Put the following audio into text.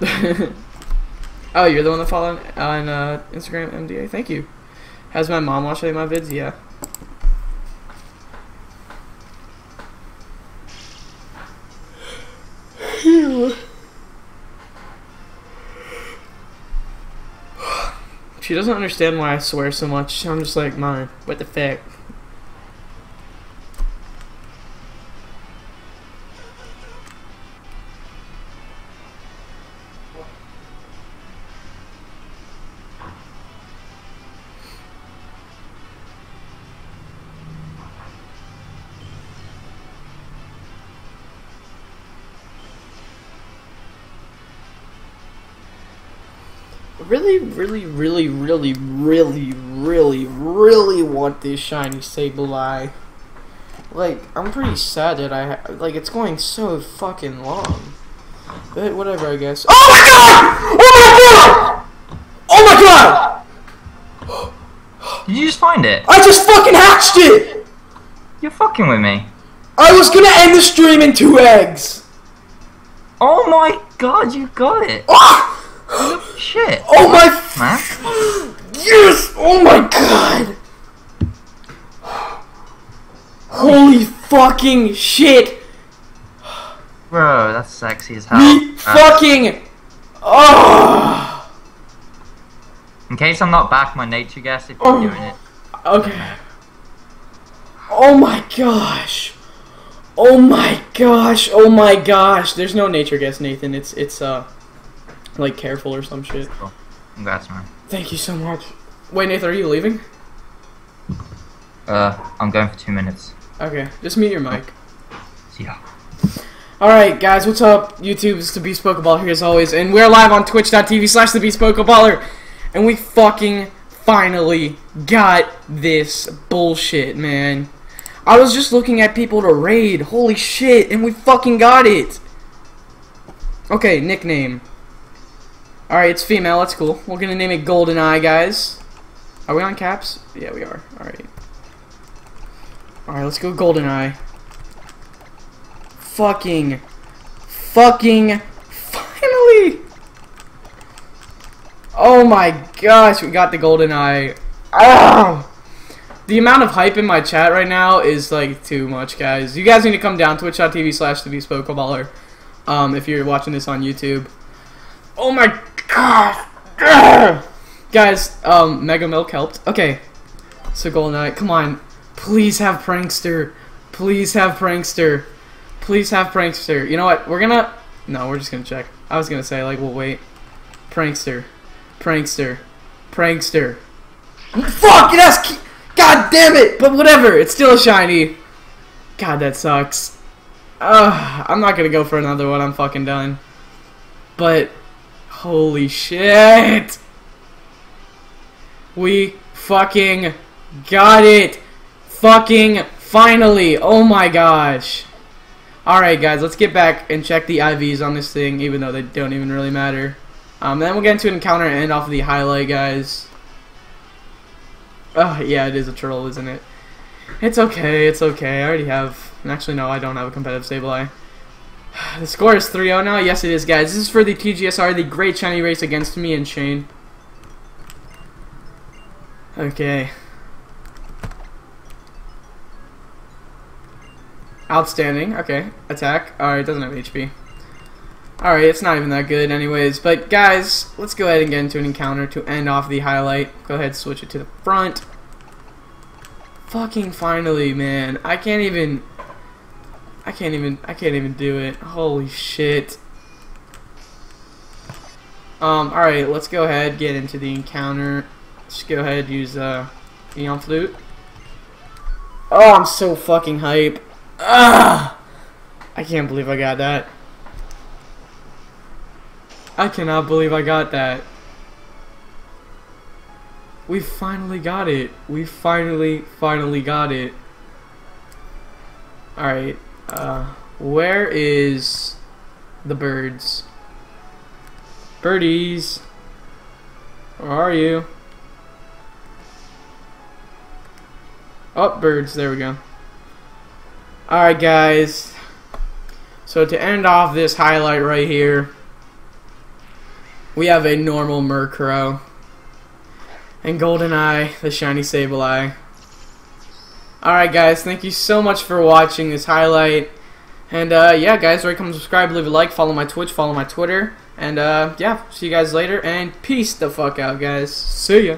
oh, you're the one that followed on uh, Instagram MDA. Thank you. Has my mom watched any of my vids? Yeah. She doesn't understand why I swear so much. I'm just like, mine. What the fuck? Really, really, really, really, really, really, really want this shiny Sableye. Like, I'm pretty sad that I ha like it's going so fucking long. But whatever, I guess. Oh my god! Oh my god! Oh my god! Did you just find it? I just fucking hatched it! You're fucking with me. I was gonna end the stream in two eggs. Oh my god, you got it. Oh! Shit. Oh my man. Yes! Oh my god! Holy fucking shit! Bro, that's sexy as hell. Me Uh, fucking Oh in case I'm not back, my nature guess if you're Oh. doing it. Okay. Oh my gosh. Oh my gosh. Oh my gosh. There's no nature guess, Nathan. It's it's uh like careful or some shit. Congrats, man. Thank you so much. Wait, Nathan, are you leaving? Uh, I'm going for two minutes. Okay, just mute your mic. See ya. Alright, guys, what's up? YouTube, it's the Beast Pokeball here as always, and we're live on twitch.tv slash the Beast Pokeballer, and we fucking finally got this bullshit, man. I was just looking at people to raid, holy shit, and we fucking got it! Okay, nickname. Alright, it's female, that's cool. We're gonna name it Golden Eye, guys. Are we on caps? Yeah, we are. Alright. Alright, let's go Golden Eye fucking, fucking, finally! Oh my gosh, we got the golden eye. Oh! The amount of hype in my chat right now is like too much, guys. You guys need to come down to twitch.tv slash the um, if you're watching this on YouTube. Oh my. Guys, um, Mega Milk helped. Okay, so Golden Eye, come on. Please have Prankster. Please have Prankster. Please have Prankster. You know what? We're gonna... No, we're just gonna check. I was gonna say, like, we'll wait. Prankster. Prankster. Prankster. Fuck! Has... God damn it! But whatever. It's still a shiny. God, that sucks. Ugh, I'm not gonna go for another one. I'm fucking done. But... Holy shit! We fucking got it! Fucking finally! Oh my gosh! Alright guys, let's get back and check the IVs on this thing, even though they don't even really matter. Um, then we'll get into an encounter and end off the highlight, guys. Oh, yeah, it is a turtle, isn't it? It's okay, it's okay. I already have... Actually, no, I don't have a competitive Sableye. The score is 3-0 now. Yes, it is, guys. This is for the TGSR, the Great Shiny Race against me and Shane. Okay. Outstanding. Okay. Attack. Uh, Alright, doesn't have HP. Alright, it's not even that good anyways. But guys, let's go ahead and get into an encounter to end off the highlight. Go ahead, switch it to the front. Fucking finally, man. I can't even... I can't even... I can't even do it. Holy shit. Um, alright, let's go ahead, get into the encounter. Let's go ahead, use, uh, Eon Flute. Oh, I'm so fucking hype. Ah! I can't believe I got that. I cannot believe I got that. We finally got it. We finally, finally got it. Alright, uh, where is the birds? Birdies! Where are you? Oh, birds, there we go. Alright guys, so to end off this highlight right here, we have a normal Murkrow. And Goldeneye, the shiny Sableye. Alright guys, thank you so much for watching this highlight. And uh, yeah guys, right come subscribe, leave a like, follow my Twitch, follow my Twitter. And uh, yeah, see you guys later, and peace the fuck out guys. See ya.